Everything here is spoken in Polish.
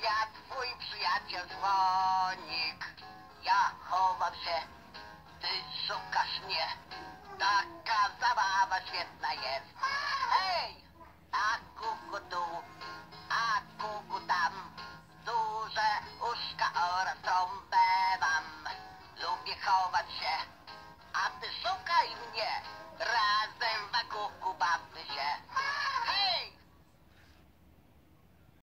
Ja twój przyjaciel dzwonik. Ja chowam się, ty szukasz mnie. Taka zabawa świetna jest. Hej! A kuku tu, a kuku tam. Duże uszka oraz trąbę mam. Lubię chować się, a ty szukaj mnie. Razem w kuku bawmy się.